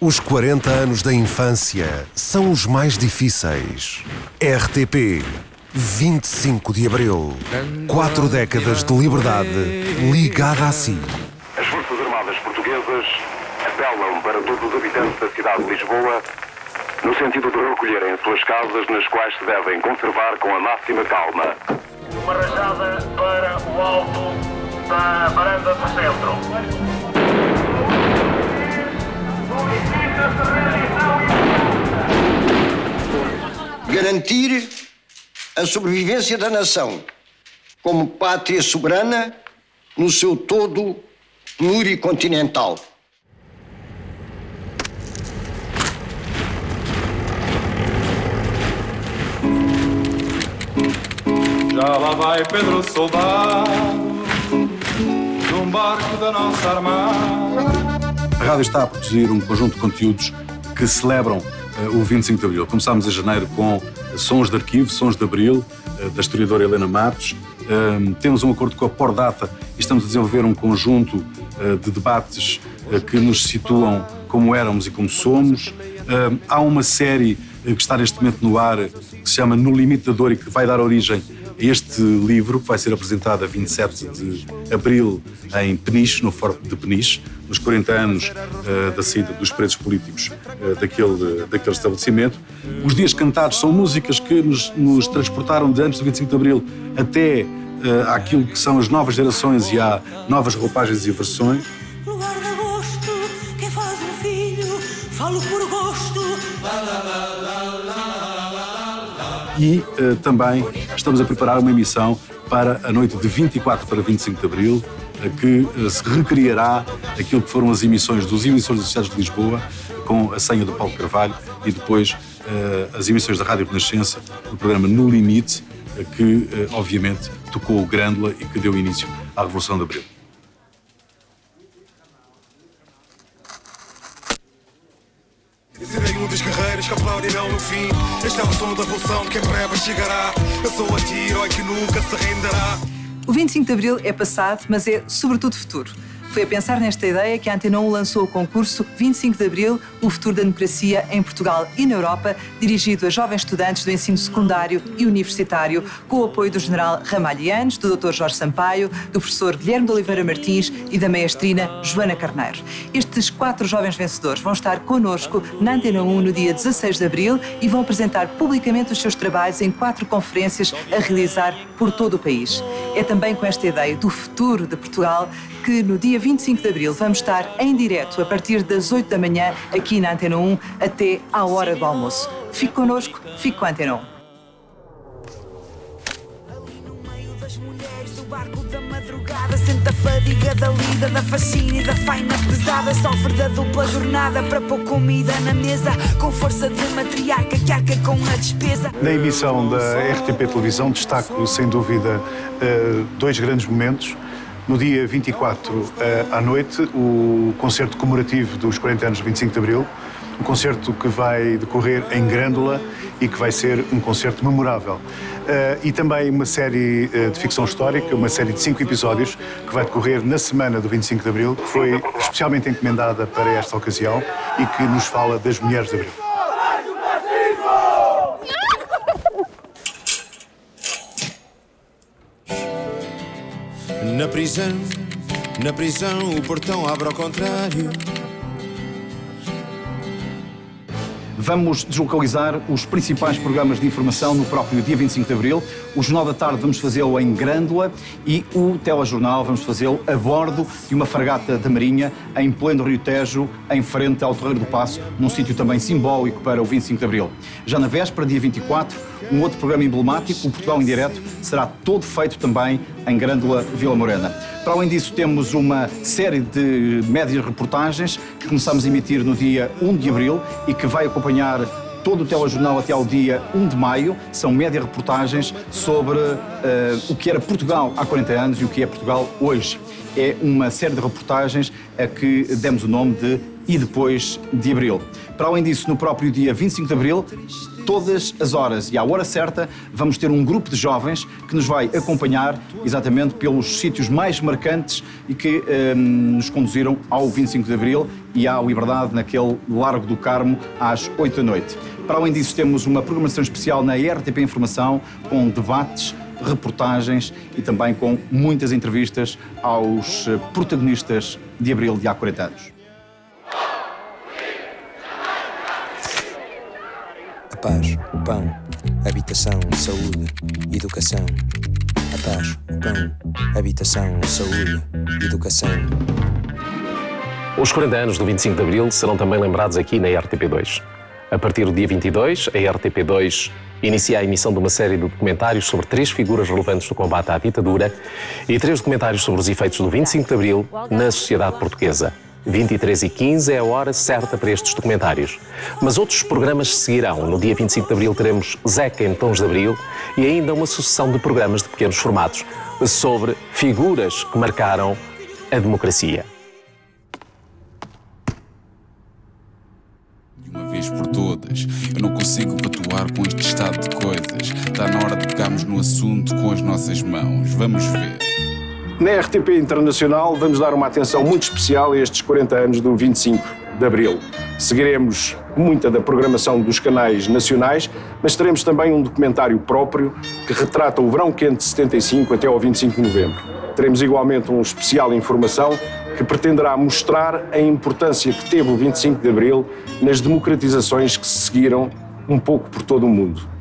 Os 40 anos da infância são os mais difíceis. RTP, 25 de Abril. Quatro décadas de liberdade ligada a si. As Forças Armadas Portuguesas apelam para todos os habitantes da cidade de Lisboa no sentido de recolherem suas casas nas quais se devem conservar com a máxima calma. Uma rajada para o alto da varanda do centro. Garantir a sobrevivência da nação como pátria soberana no seu todo pluricontinental. Já lá vai Pedro Soldado Num barco da nossa armada A rádio está a produzir um conjunto de conteúdos que celebram uh, o 25 de Abril. Começámos em janeiro com sons de arquivo, sons de Abril, uh, da historiadora Helena Matos. Temos um acordo com a Pordata e estamos a desenvolver um conjunto de debates que nos situam como éramos e como somos. há uma série que está neste momento no ar que se chama No Limite da Dor e que vai dar origem este livro, que vai ser apresentado a 27 de abril em Peniche, no Forte de Peniche, nos 40 anos uh, da saída dos presos políticos uh, daquele, daquele estabelecimento. Os dias cantados são músicas que nos, nos transportaram de antes do 25 de abril até uh, aquilo que são as novas gerações e há novas roupagens e versões. Lugar de agosto, quem faz um filho, falo por gosto. E uh, também estamos a preparar uma emissão para a noite de 24 para 25 de Abril, que uh, se recriará aquilo que foram as emissões dos emissores associados de Lisboa, com a senha do Paulo Carvalho, e depois as emissões da Rádio Renascença, do programa No Limite, que obviamente tocou o Grândola e que deu início à Revolução de Abril. Aplaudirão no fim. Este é o som da revolução que em breve chegará. Eu sou anti-herói que nunca se renderá. O 25 de Abril é passado, mas é sobretudo futuro. Foi a pensar nesta ideia que a Antena 1 lançou o concurso 25 de Abril, o futuro da democracia em Portugal e na Europa, dirigido a jovens estudantes do ensino secundário e universitário, com o apoio do general Ramalhianes, do Dr. Jorge Sampaio, do professor Guilherme de Oliveira Martins e da maestrina Joana Carneiro. Estes quatro jovens vencedores vão estar connosco na Antena 1 no dia 16 de Abril e vão apresentar publicamente os seus trabalhos em quatro conferências a realizar por todo o país. É também com esta ideia do futuro de Portugal que no dia 25 de Abril vamos estar em direto a partir das 8 da manhã aqui na Antena 1 até à hora do almoço. Fique connosco, fique com a Antena 1. Das mulheres do barco da madrugada. Sente a fadiga da lida, da fascina e da faina pesada. Sofre da dupla jornada para pôr comida na mesa. Com força de matriarca que arca com a despesa. Na emissão da RTP Televisão destaco, sem dúvida, eh, dois grandes momentos. No dia 24 eh, à noite, o concerto comemorativo dos 40 anos de 25 de Abril, um concerto que vai decorrer em Grândola e que vai ser um concerto memorável. Eh, e também uma série eh, de ficção histórica, uma série de cinco episódios que vai decorrer na semana do 25 de Abril, que foi especialmente encomendada para esta ocasião e que nos fala das mulheres de Abril. Na prisão, na prisão, o portão abre ao contrário. Vamos deslocalizar os principais programas de informação no próprio dia 25 de Abril. O Jornal da Tarde vamos fazê-lo em Grândola e o Telejornal vamos fazê-lo a bordo de uma fragata da Marinha em pleno Rio Tejo, em frente ao Terreiro do Passo, num sítio também simbólico para o 25 de Abril. Já na véspera, dia 24, um outro programa emblemático, o Portugal em Direto, será todo feito também em Grândola Vila Morena. Para além disso, temos uma série de médias reportagens que começamos a emitir no dia 1 de abril e que vai acompanhar todo o telejornal até ao dia 1 de maio. São média reportagens sobre uh, o que era Portugal há 40 anos e o que é Portugal hoje. É uma série de reportagens a que demos o nome de e depois de abril. Para além disso, no próprio dia 25 de abril, todas as horas e à hora certa, vamos ter um grupo de jovens que nos vai acompanhar exatamente pelos sítios mais marcantes e que hum, nos conduziram ao 25 de abril e à Liberdade naquele Largo do Carmo às 8 da noite. Para além disso, temos uma programação especial na RTP Informação com debates reportagens e também com muitas entrevistas aos eh, protagonistas de Abril de há 40 anos. Paz, o pão, habitação, saúde, educação. A paz, o pão, habitação, saúde, educação. Os 40 anos do 25 de Abril serão também lembrados aqui na RTP2. A partir do dia 22, a RTP2 inicia a emissão de uma série de documentários sobre três figuras relevantes do combate à ditadura e três documentários sobre os efeitos do 25 de Abril na sociedade portuguesa. 23 e 15 é a hora certa para estes documentários. Mas outros programas seguirão. No dia 25 de Abril teremos Zeca em Tons de Abril e ainda uma sucessão de programas de pequenos formatos sobre figuras que marcaram a democracia. uma vez por todas. Eu não consigo patuar com este estado de coisas. Está na hora de pegarmos no assunto com as nossas mãos. Vamos ver. Na RTP Internacional vamos dar uma atenção muito especial a estes 40 anos do 25 de Abril. Seguiremos muita da programação dos canais nacionais, mas teremos também um documentário próprio que retrata o verão quente de 75 até ao 25 de novembro. Teremos igualmente um especial informação que pretenderá mostrar a importância que teve o 25 de Abril nas democratizações que se seguiram um pouco por todo o mundo.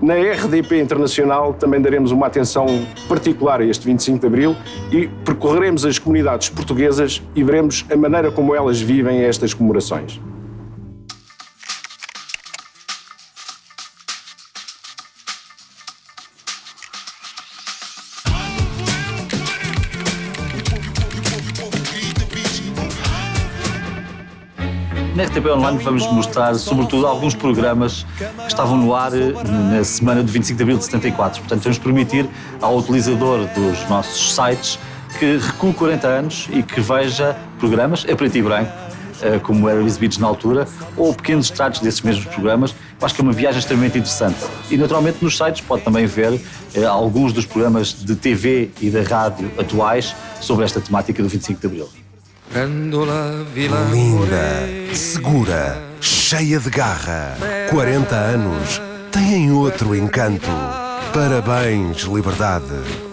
Na RDP Internacional também daremos uma atenção particular a este 25 de Abril e percorreremos as comunidades portuguesas e veremos a maneira como elas vivem estas comemorações. Na RTP Online vamos mostrar, sobretudo, alguns programas que estavam no ar eh, na semana de 25 de abril de 74. Portanto, vamos permitir ao utilizador dos nossos sites que recue 40 anos e que veja programas a preto e branco, eh, como eram exibidos na altura, ou pequenos extratos desses mesmos programas. Acho que é uma viagem extremamente interessante. E, naturalmente, nos sites pode também ver eh, alguns dos programas de TV e da rádio atuais sobre esta temática do 25 de abril. Linda, segura, cheia de garra. 40 anos têm outro encanto. Parabéns, liberdade.